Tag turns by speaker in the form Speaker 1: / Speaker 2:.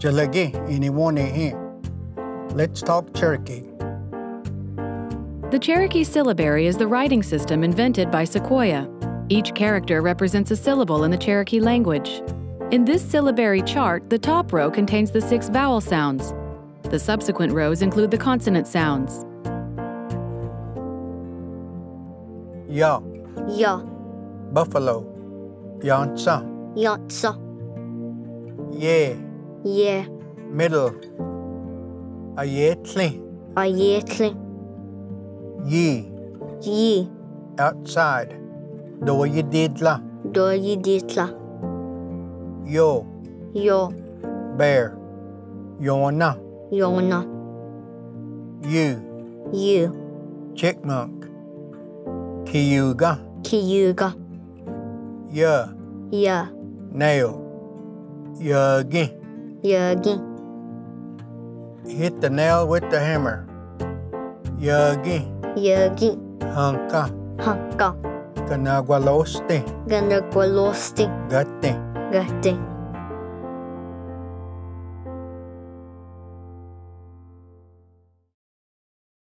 Speaker 1: Jalagi, anyone here. Let's talk Cherokee.
Speaker 2: The Cherokee syllabary is the writing system invented by Sequoyah. Each character represents a syllable in the Cherokee language. In this syllabary chart, the top row contains the six vowel sounds. The subsequent rows include the consonant sounds.
Speaker 1: Ya,
Speaker 3: Ya,
Speaker 1: buffalo. Yansa,
Speaker 3: Yatsa,
Speaker 1: yeah,
Speaker 3: Ye,
Speaker 1: middle. Ayetli,
Speaker 3: Ayetli,
Speaker 1: ye,
Speaker 3: Yi,
Speaker 1: outside. Doyedidla,
Speaker 3: Doyiditla,
Speaker 1: yo,
Speaker 3: Yo,
Speaker 1: bear. Yona,
Speaker 3: Yona,
Speaker 1: you,
Speaker 3: Yu,
Speaker 1: chipmunk. Kiyuga,
Speaker 3: Kiyuga,
Speaker 1: ya,
Speaker 3: Ya,
Speaker 1: nail. Yagi,
Speaker 3: Yagi,
Speaker 1: hit the nail with the hammer. Yagi,
Speaker 3: Yagi,
Speaker 1: hanka,
Speaker 3: Hakka,
Speaker 1: kanagwaloste,
Speaker 3: Ganagwalosti,
Speaker 1: gate.
Speaker 3: Gatti,